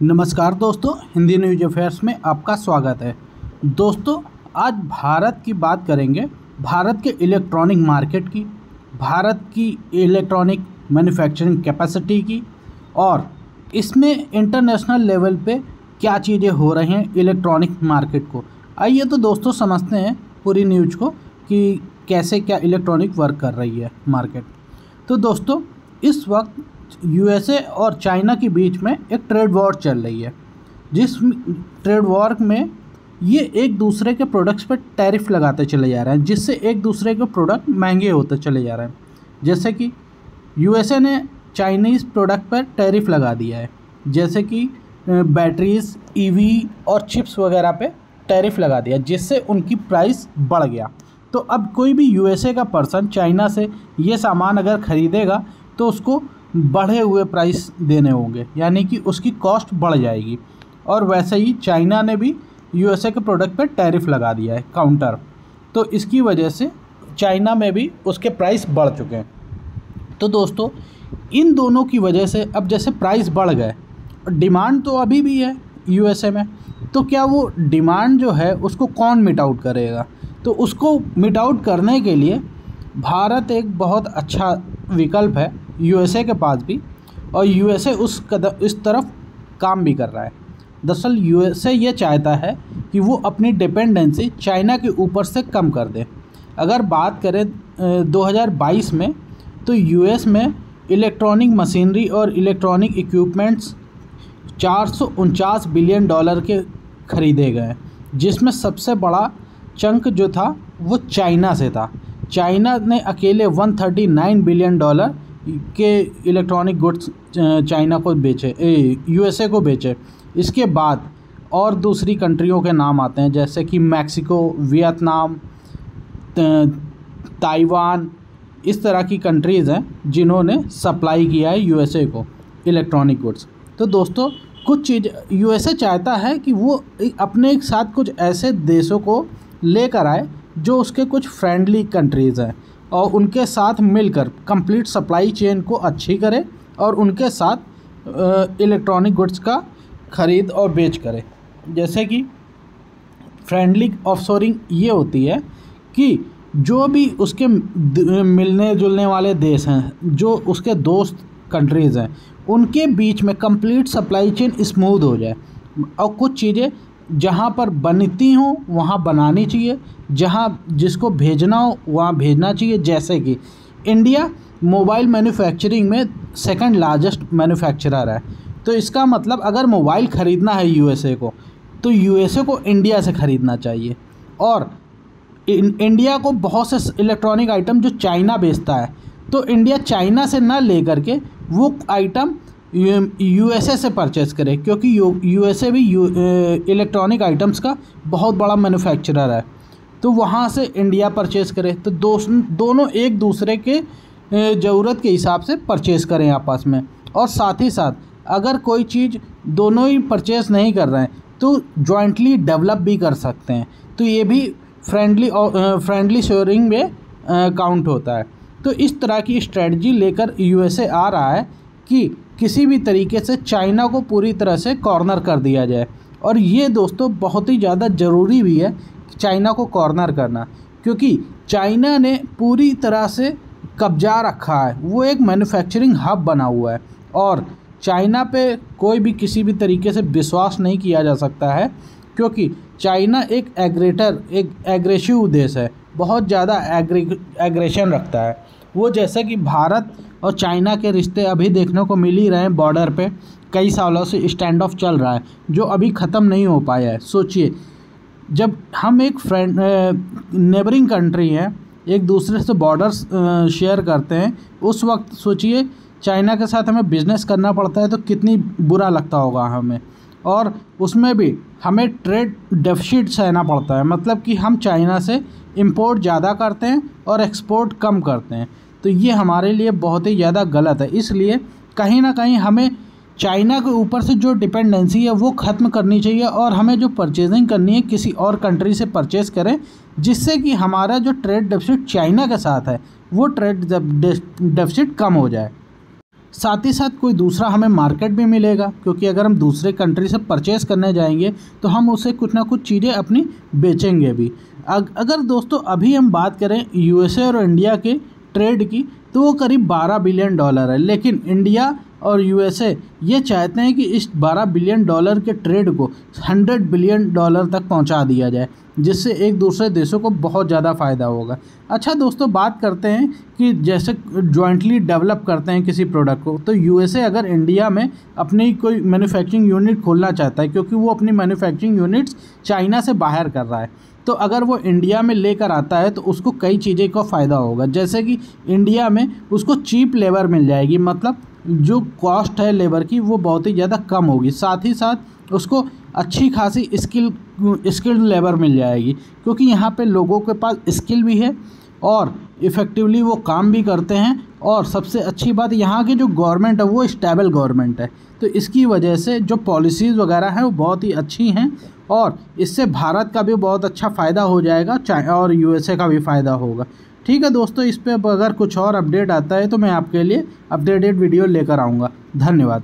नमस्कार दोस्तों, Hindi news affairs में आपका स्वागत है। दोस्तों, आज भारत की बात करेंगे, भारत के इलेक्ट्रॉनिक मार्केट की, भारत की इलेक्ट्रॉनिक मैन्युफैक्चरिंग कैपेसिटी की, और इसमें इंटरनेशनल लेवल पे क्या चीज़ें हो रही हैं इलेक्ट्रॉनिक मार्केट को। आइए तो दोस्तों, समझते हैं पूरी न्यूज़ को कि कैसे क्या इलेक्ट्रॉनिक वर्क कर रही है मार्केट। तो दोस्तों, इस वक्त यूएसए और चाइना के बीच में एक ट्रेड वॉर चल रही है, जिस ट्रेड वॉर में ये एक दूसरे के प्रोडक्ट्स पर टैरिफ लगाते चले जा रहे हैं, जिससे एक दूसरे के प्रोडक्ट महँगे होते चले जा रहे हैं। जैसे कि यूएसए ने चाइनीज़ प्रोडक्ट पर टैरिफ लगा दिया है, जैसे कि बैटरीज ईवी और चिप्स वगैरह पे टैरिफ लगा दिया, जिससे उनकी प्राइस बढ़ गया। तो अब कोई भी यूएसए का पर्सन चाइना से ये सामान अगर ख़रीदेगा तो उसको बढ़े हुए प्राइस देने होंगे, यानी कि उसकी कॉस्ट बढ़ जाएगी। और वैसे ही चाइना ने भी यूएसए के प्रोडक्ट पर टैरिफ लगा दिया है काउंटर तो इसकी वजह से चाइना में भी उसके प्राइस बढ़ चुके हैं। तो दोस्तों, इन दोनों की वजह से अब जैसे प्राइस बढ़ गए डिमांड तो अभी भी है यूएसए में तो क्या वो डिमांड जो है उसको कौन मिट आउट करेगा? तो उसको मिट आउट करने के लिए भारत एक बहुत अच्छा विकल्प है यूएसए के पास भी और यूएसए उस कदम इस तरफ़ काम भी कर रहा है। दरअसल यूएसए ये चाहता है कि वो अपनी डिपेंडेंसी चाइना के ऊपर से कम कर दे। अगर बात करें 2022 में तो यूएस में इलेक्ट्रॉनिक मशीनरी और इलेक्ट्रॉनिक इक्विपमेंट्स चार सौ उनचास बिलियन डॉलर के ख़रीदे गए, जिसमें सबसे बड़ा चंक जो था, वो चाइना से था। चाइना ने अकेले 139 बिलियन डॉलर के इलेक्ट्रॉनिक गुड्स चाइना को बेचे यूएसए को बेचे। इसके बाद और दूसरी कंट्रियों के नाम आते हैं, जैसे कि मैक्सिको, वियतनाम ताइवान, इस तरह की कंट्रीज़ हैं जिन्होंने सप्लाई किया है यूएसए को, इलेक्ट्रॉनिक गुड्स। तो दोस्तों, कुछ चीज़, यूएसए चाहता है कि वो अपने साथ कुछ ऐसे देशों को लेकर आए जो उसके कुछ फ्रेंडली कंट्रीज़ हैं। और उनके साथ मिलकर कंप्लीट सप्लाई चेन को अच्छी करे और उनके साथ इलेक्ट्रॉनिक गुड्स का ख़रीद और बेच करे। जैसे कि फ्रेंडली ऑफशोरिंग ये होती है कि जो भी उसके मिलने जुलने वाले देश हैं, जो उसके दोस्त कंट्रीज़ हैं, उनके बीच में कंप्लीट सप्लाई चेन स्मूथ हो जाए और कुछ चीज़ें जहाँ पर बनती हों, वहाँ बनानी चाहिए। जहाँ जिसको भेजना हो, वहाँ भेजना चाहिए। जैसे कि इंडिया मोबाइल मैन्युफैक्चरिंग में सेकंड लार्जेस्ट मैन्युफैक्चरर है। तो इसका मतलब अगर मोबाइल ख़रीदना है यूएसए को तो यूएसए को इंडिया से ख़रीदना चाहिए। और इंडिया को बहुत से इलेक्ट्रॉनिक आइटम जो चाइना बेचता है तो इंडिया चाइना से ना ले करके वो आइटम यूएसए से परचेज़ करे, क्योंकि यूएसए भी इलेक्ट्रॉनिक आइटम्स का बहुत बड़ा मैन्युफैक्चरर है। तो वहाँ से इंडिया परचेज़ करे। तो दो दोनों एक दूसरे के ज़रूरत के हिसाब से परचेज़ करें आपस में। और साथ ही साथ, अगर कोई चीज़ दोनों ही परचेज़ नहीं कर रहे हैं तो जॉइंटली डेवलप भी कर सकते हैं। तो ये भी फ्रेंडली और फ्रेंडली शेयरिंग में काउंट होता है। तो इस तरह की स्ट्रेटजी लेकर यूएसए आ रहा है। कि किसी भी तरीके से चाइना को पूरी तरह से कॉर्नर कर दिया जाए। और ये दोस्तों बहुत ही ज़्यादा ज़रूरी भी है चाइना को कॉर्नर करना, क्योंकि चाइना ने पूरी तरह से कब्जा रखा है। वो एक मैन्युफैक्चरिंग हब बना हुआ है और चाइना पे कोई भी किसी भी तरीके से विश्वास नहीं किया जा सकता है, क्योंकि चाइना एक एग्रेटर, एक एग्रेसिव देश है। बहुत ज़्यादा एग्रेशन रखता है। वो जैसे कि भारत और चाइना के रिश्ते अभी देखने को मिल ही रहे हैं बॉर्डर पे। कई सालों से स्टैंड ऑफ़ चल रहा है, जो अभी ख़त्म नहीं हो पाया है। सोचिए, जब हम एक फ्रेंड नेबरिंग कंट्री हैं, एक दूसरे से बॉर्डर्स शेयर करते हैं, उस वक्त सोचिए, चाइना के साथ हमें बिज़नेस करना पड़ता है तो कितनी बुरा लगता होगा हमें। और उसमें भी हमें ट्रेड डेफिसिट सहना पड़ता है। मतलब कि हम चाइना से इंपोर्ट ज़्यादा करते हैं और एक्सपोर्ट कम करते हैं। तो ये हमारे लिए बहुत ही ज़्यादा गलत है। इसलिए कहीं ना कहीं हमें चाइना के ऊपर से जो डिपेंडेंसी है, वो ख़त्म करनी चाहिए और हमें जो परचेजिंग करनी है, किसी और कंट्री से परचेज़ करें, जिससे कि हमारा जो ट्रेड डेफिसिट चाइना के साथ है, वो ट्रेड डेफिसिट कम हो जाए। साथ ही साथ कोई दूसरा हमें मार्केट भी मिलेगा, क्योंकि अगर हम दूसरे कंट्री से परचेज़ करने जाएँगे तो हम उसे कुछ ना कुछ चीज़ें अपनी बेचेंगे भी। अगर दोस्तों अभी हम बात करें यूएसए और इंडिया के ट्रेड की तो वो करीब 12 बिलियन डॉलर है। लेकिन इंडिया और यूएसए ये चाहते हैं कि इस 12 बिलियन डॉलर के ट्रेड को 100 बिलियन डॉलर तक पहुँचा दिया जाए, जिससे एक दूसरे देशों को बहुत ज़्यादा फ़ायदा होगा। अच्छा दोस्तों, बात करते हैं कि जैसे जॉइंटली डेवलप करते हैं किसी प्रोडक्ट को तो यूएसए अगर इंडिया में अपनी कोई मैन्युफैक्चरिंग यूनिट खोलना चाहता है, क्योंकि वो अपनी मैन्युफैक्चरिंग यूनिट्स चाइना से बाहर कर रहा है तो अगर वो इंडिया में लेकर आता है तो उसको कई चीज़ें का फ़ायदा होगा। जैसे कि इंडिया में उसको चीप लेबर मिल जाएगी मतलब जो कॉस्ट है लेबर की, वो बहुत ही ज़्यादा कम होगी। साथ ही साथ उसको अच्छी खासी स्किल स्किल्ड लेबर मिल जाएगी, क्योंकि यहाँ पे लोगों के पास स्किल भी है और इफ़ेक्टिवली वो काम भी करते हैं और सबसे अच्छी बात यहाँ की जो गवर्नमेंट है, वो स्टेबल गवर्नमेंट है। तो इसकी वजह से जो पॉलिसीज़ वगैरह हैं, वो बहुत ही अच्छी हैं और इससे भारत का भी बहुत अच्छा फ़ायदा हो जाएगा और यूएसए का भी फ़ायदा होगा। ठीक है दोस्तों, इस पर अगर कुछ और अपडेट आता है तो मैं आपके लिए अपडेटेड वीडियो लेकर आऊँगा। धन्यवाद।